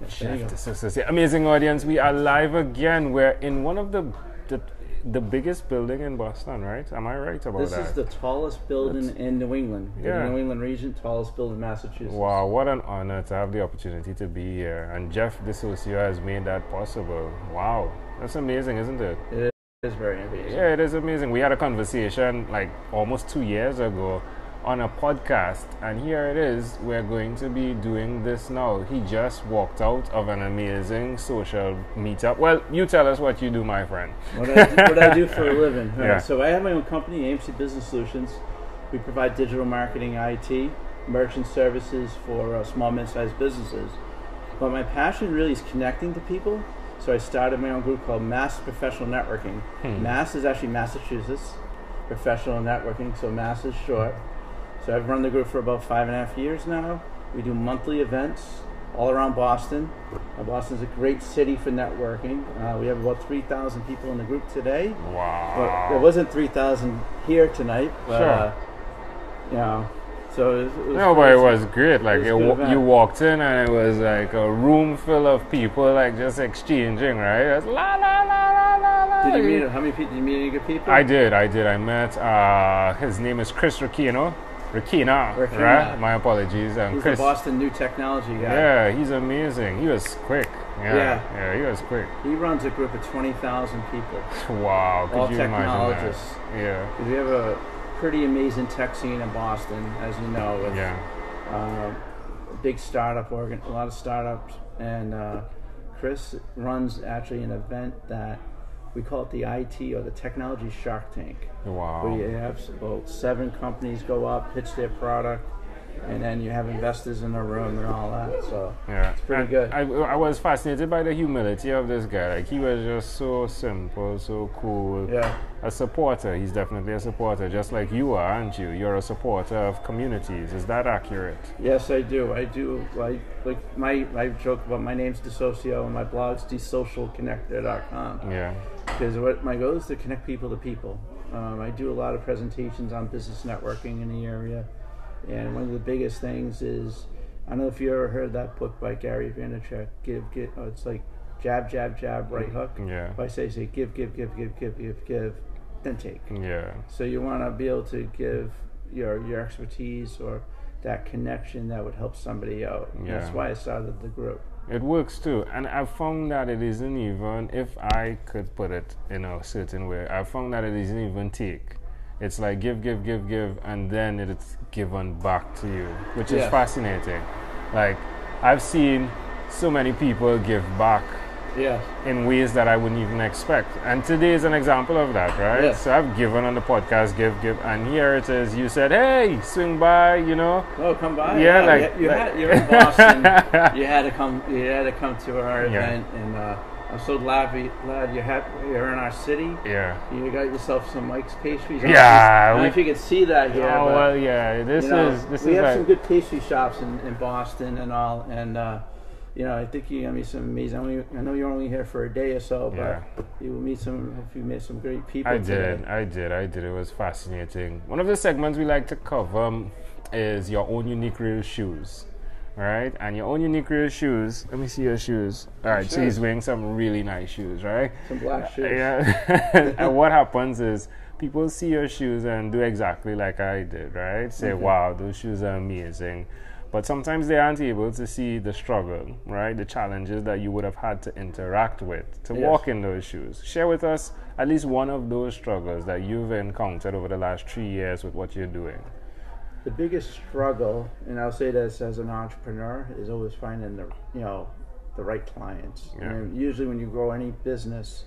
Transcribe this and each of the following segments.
Amazing audience. We are live again. We're in one of the the, the biggest building in Boston, right? Am I right about that? This is the tallest building in New England. The New England region, tallest building in Massachusetts. Wow, what an honor to have the opportunity to be here. And Jeff DeSocio has made that possible. Wow, that's amazing, isn't it? It is very amazing. Yeah, it is amazing. We had a conversation like almost two years ago on a podcast, and here it is. We're going to be doing this now. He just walked out of an amazing social meetup. Well, you tell us what you do, my friend. what, I, what I do for a living. Yeah. So I have my own company, AMC Business Solutions. We provide digital marketing, IT, merchant services for uh, small, mid-sized businesses. But my passion really is connecting to people. So I started my own group called Mass Professional Networking. Mass is actually Massachusetts Professional Networking, so Mass is short. So I've run the group for about five and a half years now. We do monthly events all around Boston. Uh, Boston's a great city for networking. Uh, we have about 3,000 people in the group today. Wow. But there wasn't 3,000 here tonight. But, Sure. uh, you know, so it was, it was No, but it was great. Like was you, good wa- event. you walked in and it was like a room full of people, like just exchanging, right? It was la la la la la la. Did you meet? How many people? Did you meet any good people? I did, I did. I met. Uh, his name is Chris Ricino. Ricina, Ricina. right? My apologies. Um, He's Chris. the Boston new technology guy. Yeah, he's amazing. He was quick. Yeah, Yeah. yeah, he was quick. He runs a group of 20,000 people. Wow, could All you imagine that? technologists. Yeah, We have a pretty amazing tech scene in Boston, as you know. With, yeah, uh, big startup organ, a lot of startups, and uh, Chris runs actually an event that we call it the IT or the Technology Shark Tank. wow. where you have about seven companies go up, pitch their product, and then you have investors in the room and all that. So Yeah, it's pretty good. I, I was fascinated by the humility of this guy. Like he was just so simple, so cool. yeah, A supporter. He's definitely a supporter, just like you are, aren't you? You're a supporter of communities. Is that accurate? yes, I do. I do. Like like my I joke about my name's DeSocio and my blog's desocialconnector.com Yeah. because what my goal is to connect people to people. Um, I do a lot of presentations on business networking in the area, and one of the biggest things is I don't know if you ever heard that book by Gary Vaynerchuk. Give, give. Oh, it's like jab, jab, jab, right hook. Yeah. I say, say, give, give, give, give, give, give, give, then take. Yeah. So you want to be able to give your your expertise or that connection that would help somebody out. And That's why I started the group. It works too. And I found that it isn't even, if I could put it in a certain way, I found that it isn't even take. It's like give, give, give, give, and then it's given back to you, which is Yeah. fascinating. Like, I've seen so many people give back Yeah. in ways that I wouldn't even expect. And today is an example of that, right? Yes. So I've given on the podcast, give, give, and here it is. You said, hey, swing by, you know? Oh, come by. Yeah, like- you, you like- had, you're in Boston. you had to come. You had to come to our Yeah. event, and uh, I'm so glad we, glad you had you're in our city. Yeah. You got yourself some Mike's pastries. Yeah, if you- I don't know if you can see that here. oh, but, well, yeah. This you know, is, this we is have like, some good pastry shops in, in Boston and all, and uh, you know, I think you're gonna meet some amazing. I, only, I know you're only here for a day or so, but Yeah. you will meet some. Hope you meet some great people. I today. did, I did, I did. It was fascinating. One of the segments we like to cover um, is your own unique real shoes. All right, and your own unique real shoes. Let me see your shoes. All right, so he's wearing some really nice shoes, right? Some black uh, shoes. Yeah. and what happens is people see your shoes and do exactly like I did, right? Say, mm-hmm. wow, those shoes are amazing. But sometimes they aren't able to see the struggle, right? The challenges that you would have had to interact with to Yes. walk in those shoes. Share with us at least one of those struggles that you've encountered over the last three years with what you're doing. The biggest struggle, and I'll say this as an entrepreneur, is always finding the you know the right clients. Yeah. And usually, when you grow any business,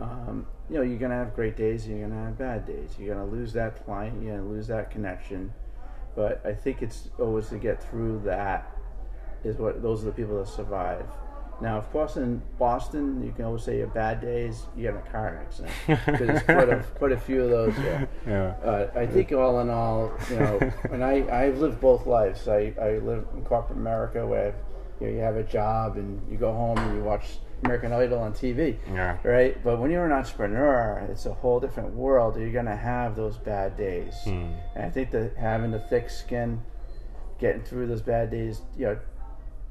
um, you know you're gonna have great days, and you're gonna have bad days. You're gonna lose that client, you're gonna lose that connection. But I think it's always to get through that is what those are the people that survive. Now, of course, in Boston, you can always say your bad days, you have a car accident. Because there's quite a, quite a few of those here. Yeah. Uh, I think all in all, you know, and I, I've lived both lives. I, I live in corporate America where you, know, you have a job and you go home and you watch American Idol on TV, Yeah. right? But when you're an entrepreneur, it's a whole different world. You're going to have those bad days. Hmm. And I think that having the thick skin, getting through those bad days, you know,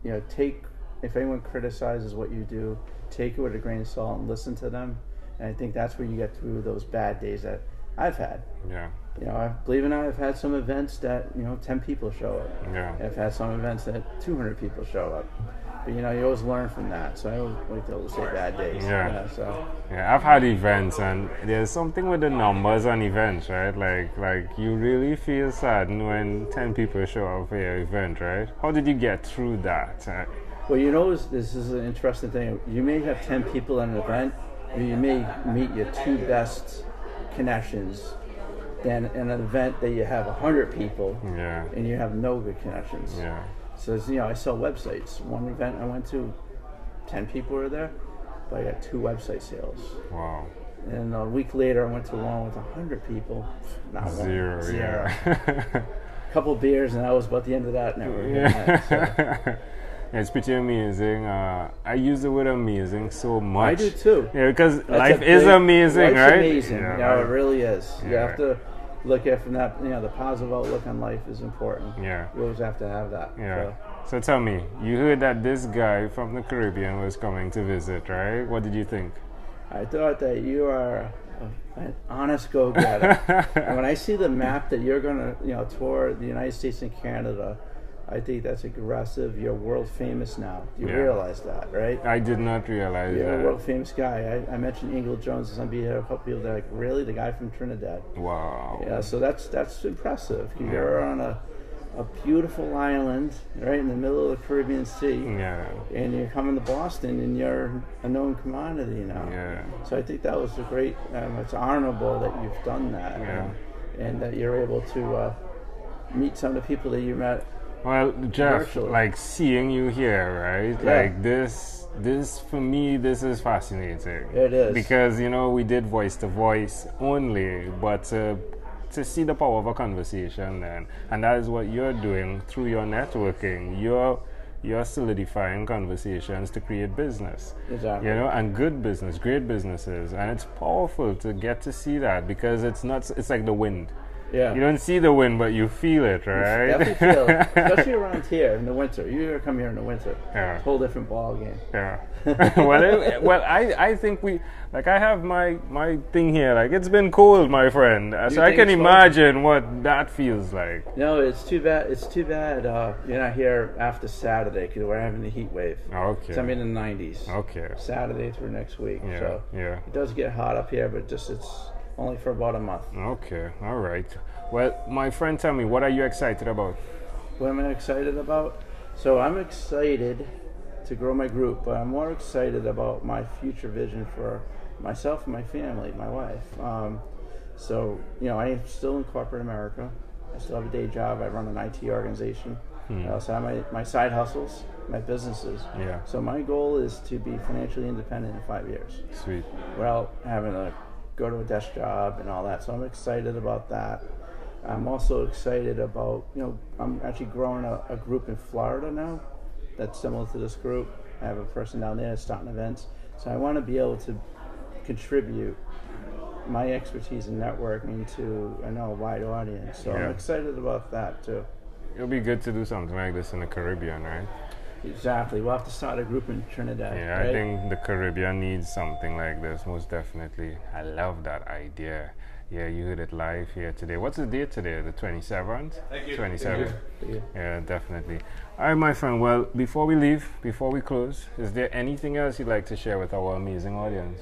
you know, take if anyone criticizes what you do, take it with a grain of salt and listen to them. And I think that's where you get through those bad days that I've had. Yeah. You know, I believe it or not, I've had some events that you know ten people show up. Yeah. I've had some events that 200 people show up. But you know, you always learn from that. So I always like to always say bad days. Yeah. so Yeah, I've had events, and there's something with the numbers on events, right? Like, like you really feel sad when ten people show up for your event, right? How did you get through that? Well, you know, this- this is an interesting thing. You may have 10 people at an event. You may meet your two best connections. Then in an event that you have 100 people yeah, and you have no good connections. yeah, So you know, I sell websites. One event I went to, 10 people were there, but I got two website sales. wow, And a week later, I went to one with 100 people. Not one, zero, zero. yeah. couple beers, and that was about the end of that network. So, it's pretty amazing. Uh, I use the word amazing so much. I do too. Yeah, because That's life a is amazing, right? amazing. Yeah, Yeah, it really is. You Yeah. have to look at from that. You know, the positive outlook on life is important. yeah. You always have to have that. Yeah. So, So tell me, you heard that this guy from the Caribbean was coming to visit, right? What did you think? I thought that you are an honest go-getter. and when I see the map that you're going to, you know, tour the United States and Canada, I think that's aggressive. You're world famous now. You Yeah. realize that, right? I did not realize You're a world famous guy. I, I mentioned Ingle Jones and some people, a couple people. They're like, really, the guy from Trinidad? Wow. Yeah, so that's that's impressive. You're on a, a beautiful island, right in the middle of the Caribbean Sea, Yeah. and you're coming to Boston, and you're a known commodity now. Yeah. So I think that was a great. Um, it's honorable that you've done that, Yeah. um, and that you're able to uh, meet some of the people that you met. Well, Jeff, like seeing you here, right? Yeah. Like this, this for me, this is fascinating. It is. because you know we did voice to voice only, but uh, to see the power of a conversation, then, and that is what you're doing through your networking. You're you're solidifying conversations to create business. Exactly. You know, and good business, great businesses, and it's powerful to get to see that because it's not. It's like the wind. Yeah. You don't see the wind, but you feel it, right? Definitely feel, it. especially around here in the winter. You ever come here in the winter? Yeah. It's a whole different ball game. Yeah. well, it, well, I, I think we like I have my my thing here. Like it's been cold, my friend. You so I can imagine what that feels like. No, it's too bad. It's too bad uh, you're not here after Saturday because we're having the heat wave. Okay. It's I mean in the 90s. Okay. Saturday through next week. Yeah. So Yeah. it does get hot up here, but just it's only for about a month. Okay. All right. Well, my friend, tell me, what are you excited about? What am I excited about? So I'm excited to grow my group, but I'm more excited about my future vision for myself and my family, my wife. Um, so you know, I am still in corporate America. I still have a day job. I run an IT organization. I also have my, my side hustles, my businesses. Yeah. So my goal is to be financially independent in five years Sweet. without having to go to a desk job and all that. So I'm excited about that. I'm also excited about, you know, I'm actually growing a, a group in Florida now that's similar to this group. I have a person down there that's starting events. So I want to be able to contribute my expertise in networking to I know a wide audience. So Yeah. I'm excited about that too. It'll be good to do something like this in the Caribbean, right? Exactly. We'll have to start a group in Trinidad. Yeah, right? I think the Caribbean needs something like this, most definitely. I love that idea. Yeah, you heard it live here today. What's the date today? The 27th? Thank you. 27th. Yeah. Yeah, definitely. All right, my friend. Well, before we leave, before we close, is there anything else you'd like to share with our amazing audience?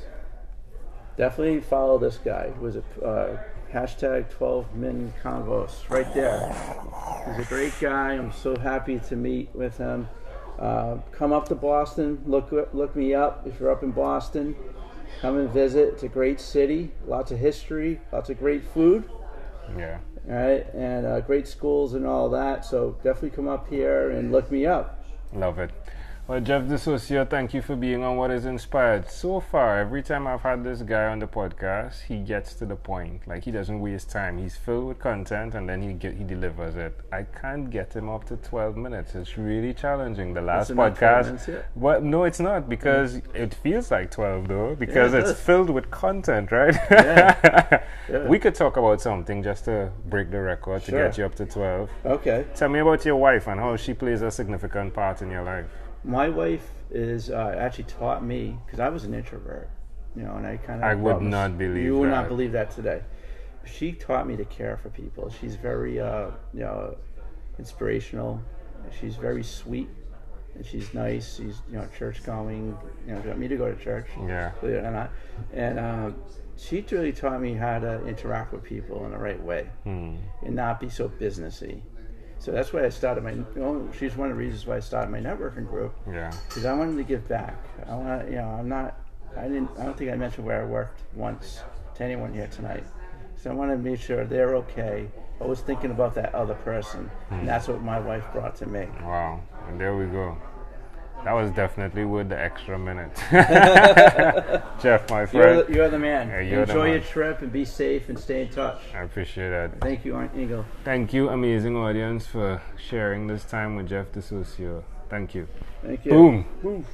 Definitely follow this guy. Was it uh, hashtag 12 Min Convos right there? He's a great guy. I'm so happy to meet with him. Uh, come up to Boston. Look look me up if you're up in Boston. Come and visit. It's a great city. Lots of history. Lots of great food. Yeah. All right, and uh, great schools and all that. So definitely come up here and look me up. Love it. Well, Jeff DeSocio, thank you for being on What is Inspired. So far, every time I've had this guy on the podcast, he gets to the point. Like he doesn't waste time. He's filled with content, and then he get, he delivers it. I can't get him up to twelve minutes. It's really challenging. The last 12 podcast, well, no, it's not because it feels like twelve though because it it's filled with content, right? Yeah. Yeah. We could talk about something just to break the record to get you up to twelve. Okay. Tell me about your wife and how she plays a significant part in your life. My wife is uh, actually taught me because I was an introvert, you know, and I kind of. I would not believe you would that. not believe that today. She taught me to care for people. She's very, uh, you know, inspirational. She's very sweet, and she's nice. She's you know church going. You know, got me to go to church. Yeah. believe it or not. And um, she really taught me how to interact with people in the right way Hmm. and not be so businessy. So that's why I started my. She's one of the reasons why I started my networking group Yeah. because I wanted to give back. I want, you know, I'm not. I didn't. I don't think I mentioned where I worked once to anyone here tonight. So I wanted to make sure they're okay. I was thinking about that other person, and hmm. that's what my wife brought to me. Wow. And there we go. That was definitely worth the extra minute. Jeff, my You're friend. the, you're the man. Yeah, you're the Enjoy man. your trip and be safe and stay in touch. I appreciate that. Thank you, Ingle. Thank you, amazing audience, for sharing this time with Jeff DeSocio. Thank you. Thank you. Boom. Boom.